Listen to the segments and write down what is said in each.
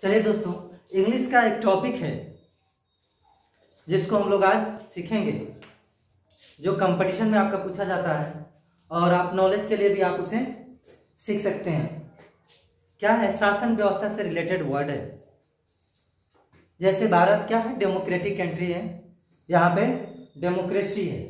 चलिए दोस्तों इंग्लिश का एक टॉपिक है, जिसको हम लोग आज सीखेंगे, जो कंपटीशन में आपका पूछा जाता है, और आप नॉलेज के लिए भी आप उसे सीख सकते हैं। क्या है? शासन व्यवस्था से रिलेटेड वर्ड है। जैसे भारत क्या है? डेमोक्रेटिक कंट्री है। यहाँ पे डेमोक्रेसी है।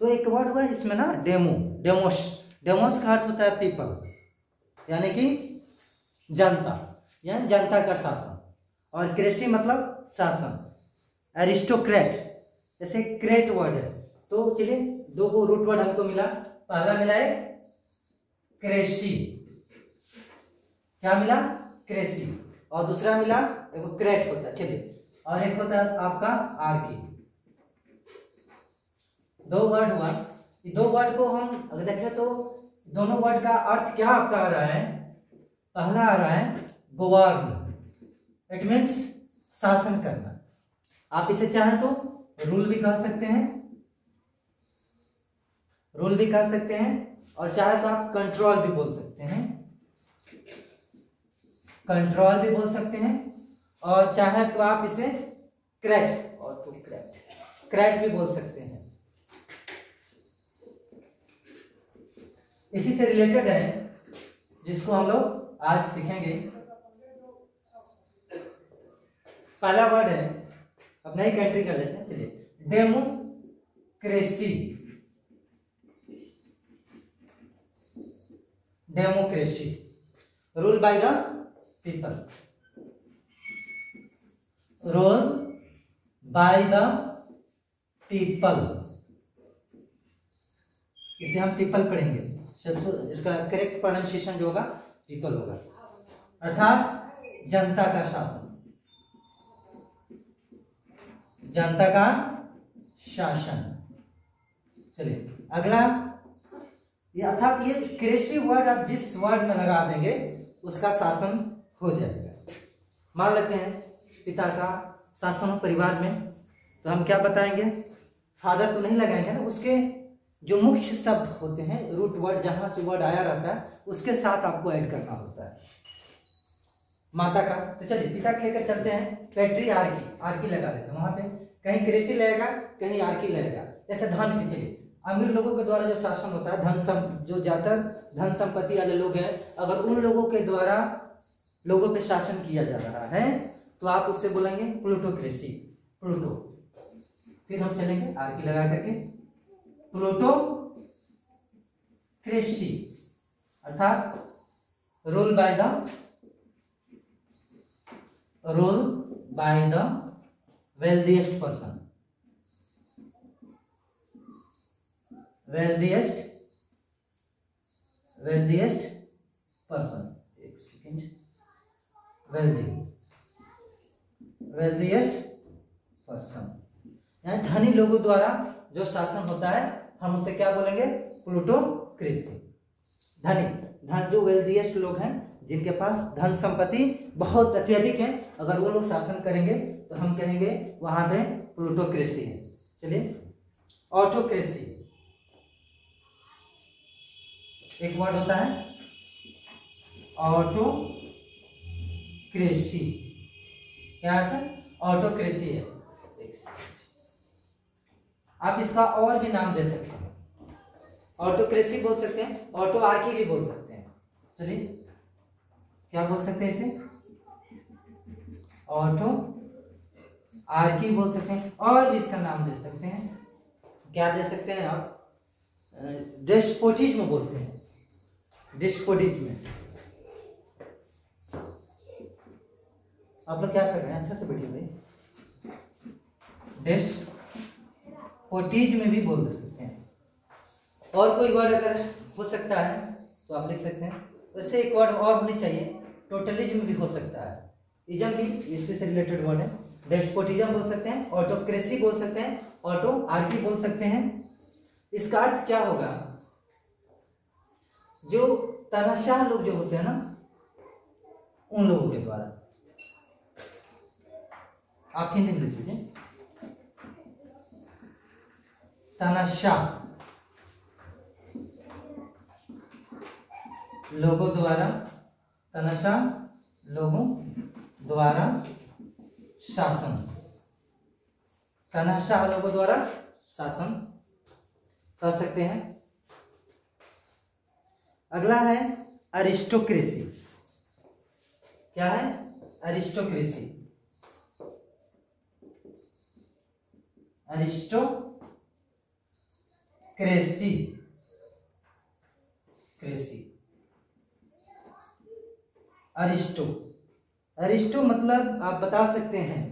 तो एक वर्ड हुआ इसमें ना डेमो डेमोस डेमोस का अर्थ होता है पीपल यानी कि जनता। यानी जनता का शासन। और कृषि मतलब शासन। एरिस्टोक्रेट जैसे क्रेट वर्ड है। तो चलिए, दो को रूट वर्ड हमको मिला। पहला मिला है कृषि। क्या मिला? कृषि। और दूसरा मिला एक क्रेट होता है। चलिए, और एक होता है आपका आर्की दो वर्ड हुआ। दो वर्ड को हम अगर देखें तो दोनों वर्ड का अर्थ क्या आपका आ रहा है? पहला आ रहा है गोवार्न इट मीन्स शासन करना। आप इसे चाहें तो रूल भी कह सकते हैं। रूल भी कह सकते हैं और चाहे तो आप कंट्रोल भी बोल सकते हैं। कंट्रोल भी बोल सकते हैं और चाहे तो आप इसे क्रैट और तो क्रैट क्रैट भी बोल सकते हैं। इसी से रिलेटेड है जिसको हम लोग आज सीखेंगे। पहला वर्ड है। अपना ही कंट्री का लेते हैं, चलिए। Democracy democracy rule by the people rule by the people इसे हम पीपल पढ़ेंगे। इसका करेक्ट प्रोनाउंसिएशन जो होगा पीपल होगा। अर्थात जनता का शासन। जनता का शासन। चलिए, अगला। ये अर्थात ये कृषि वर्ड आप जिस वर्ड में लगा देंगे, उसका शासन हो जाएगा। मान लेते हैं, पिता का शासन परिवार में तो हम क्या बताएँगे? फादर तो नहीं लगाएँगे ना, उसके जो मुख्य शब्द होते हैं रूट वर्ड जहाँ से वर्ड आया रहता है, उसके साथ आपको ऐड करना होता है। माता का। तो चलिए, पिता के लेकर चलते हैं। पैट्री आर्की आर्की लगा देते हैं वहाँ पे। कहीं कृषि लगेगा, कहीं आर्की लगेगा। जैसे धन के, चलिए। अमीर लोगों के द्वारा जो शासन होता है, धन सम जो ज़्यादातर धन संपत्ति वाले लोग हैं, अगर उन लोगों के द्वारा लोगों पे शासन किया जा रहा है तो आप उससे बोलेंगे प्लूटोक्रेसी प्लूटो। फिर हम चलेंगे आर्की लगा करके। प्लूटो क्रेसी अर्थात rule by the rule by the wealthiest person wealthiest wealthiest person एक सेकेंड वेल्दी वेल्दिएस्ट पर्सन यानी धनी लोगों द्वारा जो शासन होता है, हम उसे क्या बोलेंगे? प्लूटोक्रेसी धनी. धन जो वेल्दिएस्ट लोग हैं जिनके पास धन संपत्ति बहुत अत्यधिक है, अगर वो लोग शासन करेंगे तो हम कहेंगे वहाँ पे प्लूटोक्रेसी है। चलिए ऑटोक्रेसी एक वर्ड होता है ऑटो क्रेसी क्या है सर? ऑटोक्रेसी है। आप इसका और भी नाम दे सकते हैं। ऑटोक्रेसी बोल सकते हैं ऑटो आर्की भी बोल सकते हैं। चलिए क्या बोल सकते हैं इसे? ऑटो। आर्की बोल सकते हैं। और भी इसका नाम दे सकते हैं। क्या दे सकते हैं आप? डेस्पोटिज्म बोलते हैं। डिस्पोटिज्म आप लोग क्या कर रहे हैं? अच्छा से बैठिए भाई। डेस्पोटिज्म भी बोल सकते हैं। और कोई वर्ड अगर हो सकता है तो आप लिख सकते हैं। वैसे एक वर्ड और होनी चाहिए। टोटलिज्म भी हो सकता है। इजम भी इससे से रिलेटेड वर्ड है। डेस्पोटिज्म बोल सकते हैं ऑटोक्रेसी बोल सकते हैं ऑटो आर्की बोल सकते हैं। इसका अर्थ क्या होगा? जो तनाशाह लोग जो होते हैं ना, उन लोगों के द्वारा। आप हिंदी में लिख लीजिए। तनाशाह लोगों द्वारा तनाशाह लोगों द्वारा शासन। तानाशाह लोगों द्वारा शासन कर सकते हैं। अगला है अरिस्टोक्रेसी। क्या है? Aristocracy. Aristocracy. Cracy. Aristo aristo मतलब आप बता सकते हैं,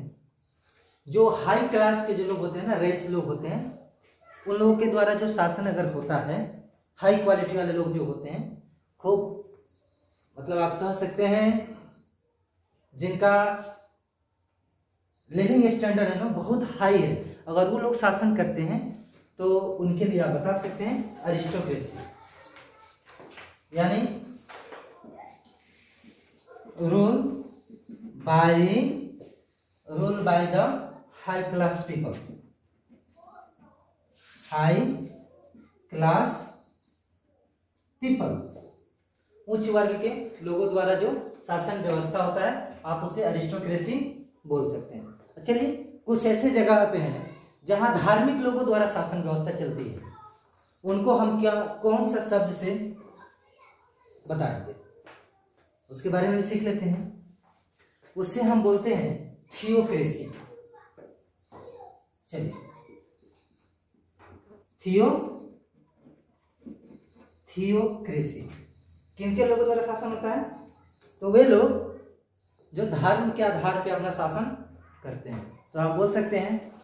जो हाई क्लास के जो लोग होते हैं ना रेस लोग होते हैं, उन लोगों के द्वारा जो शासन अगर होता है हाई क्वालिटी वाले लोग जो होते हैं, खूब मतलब आप कह सकते हैं, जिनका लिविंग स्टैंडर्ड है ना, बहुत हाई है। अगर वो लोग शासन करते हैं तो उनके लिए आप बता सकते हैं अरिस्टोक्रेसी यानी rule by rule by the high class people high class people उच्च वर्ग के लोगों द्वारा जो शासन व्यवस्था होता है, आप उसे अरिस्टोक्रेसी बोल सकते हैं। चलिए, कुछ ऐसे जगह पे हैं, जहाँ धार्मिक लोगों द्वारा शासन व्यवस्था चलती है। उनको हम क्या, कौन सा शब्द से बताएँगे? उसके बारे में सीख लेते हैं। उससे हम बोलते हैं थियोक्रेसी। चलिए। थियो, थियोक्रेसी। किनके लोगों द्वारा शासन होता है? तो वे लोग जो धर्म के आधार पर अपना शासन करते हैं। तो आप बोल सकते हैं,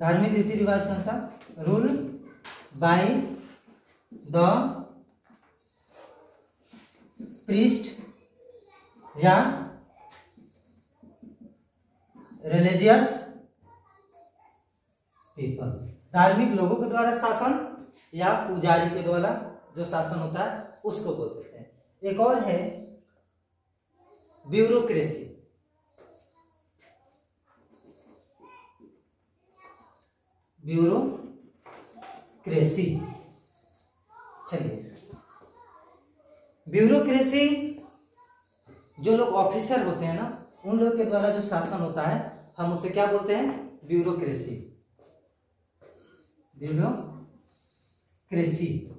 धार्मिक रीति रिवाज कौन सा? रूल बाय द प्रीस्ट या रिलीजियस पीपल धार्मिक लोगों के द्वारा शासन या पुजारी के द्वारा जो शासन होता है, उसको बोल सकते हैं। एक और है ब्यूरोक्रेसी। ब्यूरोक्रेसी। चलिए। ब्यूरोक्रेसी, जो लोग ऑफिसर होते हैं ना, उन लोग के द्वारा जो शासन होता है, हम उसे क्या बोलते हैं? Bureaucracy. Bureaucracy.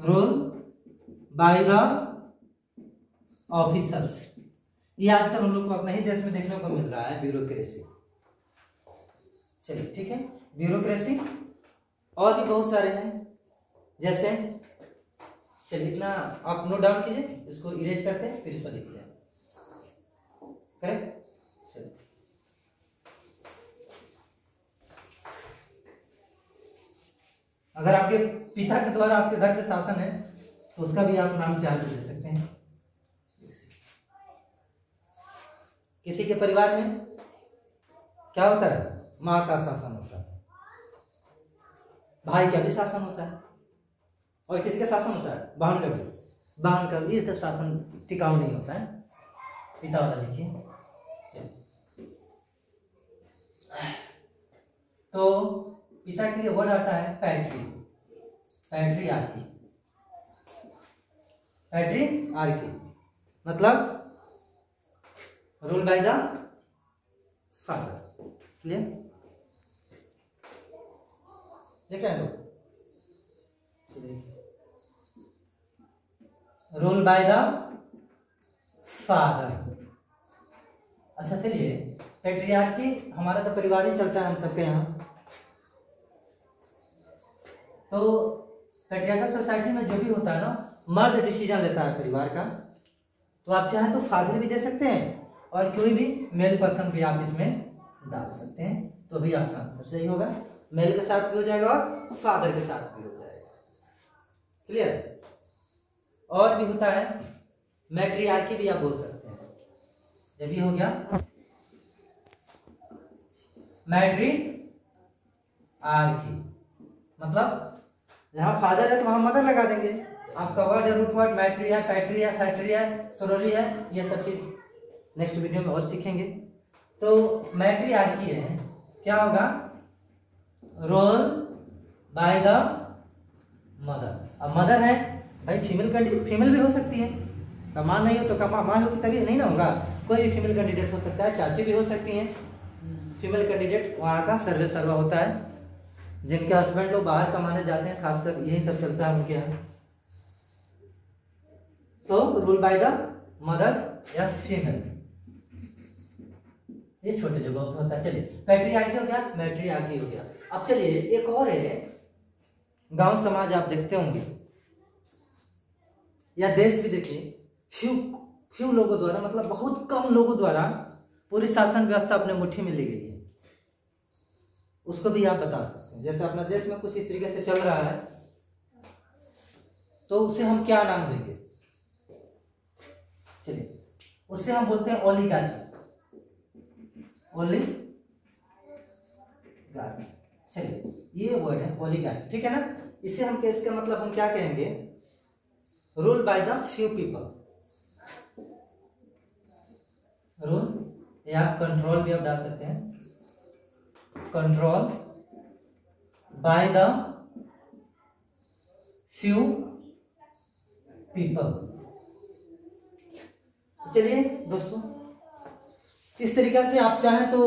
Rule by the officers ये आजकल हम लोग को अपने ही देश में देखने को मिल रहा है, ब्यूरोक्रेसी। चलिए, ठीक है? ब्यूरोक्रेसी। और भी बहुत सारे हैं, जैसे चलिए इतना आप नोट डाउन कीजिए, इसको इरेज करते हैं, फिर इस पर लिखते हैं। करेक्ट चलिए। अगर आपके पिता के द्वारा आपके घर पे शासन है तो उसका भी आप नाम चार्ज दे सकते हैं। किसी के परिवार में क्या होता है? माँ का शासन होता है। भाई का भी शासन होता है। और किसका शासन होता है? बहन का भी बहन का भी ये सब शासन टिकाऊ नहीं होता है। पिता वाला लिखिए तो पिता के लिए वर्ड आता है पैट्री। पैट्री आर्की पैट्री आर्की मतलब rule by the father clear? ये क्या है? लोग रूल बाय द फादर अच्छा चलिए पेट्रियार्की हमारा तो परिवार ही चलता है हम सबके यहाँ। तो पेट्रियार्कल सोसाइटी में जो भी होता है ना, मर्द डिसीज़न लेता है परिवार का। तो आप चाहें तो फादर भी दे सकते हैं और कोई भी मेल पर्सन भी आप इसमें डाल सकते हैं। तो भी आपका आंसर सही होगा। मेल के साथ भी हो जाएगा और फादर के साथ भी हो जाएगा। क्लियर और भी होता है मैट्रियार्की भी आप बोल सकते हैं। ये भी हो गया। मैट्री आर्की मतलब जहाँ फादर है तो वहाँ मदर लगा देंगे। आपका वर्ड है रूट वर्ड मैट्री है पैट्री है फैक्ट्री है सरोरी है ये सब चीज़ नेक्स्ट वीडियो में और सीखेंगे। तो मैट्री आर्की है। क्या होगा? Rule by the mother. अब मदर है भाई फीमेल कैंडिडेट फीमेल भी हो सकती है। कमा नहीं हो तो कमा माँ होगी तभी नहीं ना होगा। कोई भी फीमेल कैंडिडेट हो सकता है, चाची भी हो सकती हैं। फीमेल कैंडिडेट वहाँ का सर्वे सर्वा होता है। जिनके हस्बैंड लोग बाहर कमाने जाते हैं, खासकर यही सब चलता है उनके यहाँ। तो रूल बाय द मदर या फीमेल ये छोटे जगह होता है। चलिए पैट्रियार्की हो गया मैट्रियार्की हो गया। अब चलिए, एक और है। गाँव समाज आप देखते होंगे। या देश भी देखिए फ्यू फ्यू लोगों द्वारा मतलब बहुत कम लोगों द्वारा पूरी शासन व्यवस्था अपने मुट्ठी में ली गई है। उसको भी आप बता सकते हैं। जैसे अपना देश में कुछ इस तरीके से चल रहा है तो उसे हम क्या नाम देंगे? चलिए उससे हम बोलते हैं ओलिगार्की ओलिगार्की चलिए, ये वर्ड है ओलिगार्की ठीक है ना? इसे हम इसका मतलब हम क्या कहेंगे? Rule by the few people rule या कंट्रोल भी आप डाल सकते हैं। Control by the few people चलिए दोस्तों, इस तरीके से आप चाहें तो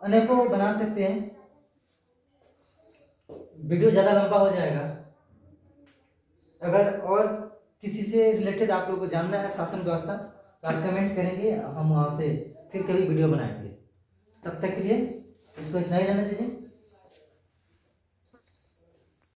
अनेकों बना सकते हैं। वीडियो ज़्यादा लंबा हो जाएगा। अगर और किसी से रिलेटेड आप लोगों को जानना है शासन व्यवस्था तो आप कमेंट करेंगे, हम वहाँ से फिर कभी वीडियो बनाएँगे। तब तक के लिए इसको इतना ही रहने दीजिए।